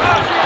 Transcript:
Oscar.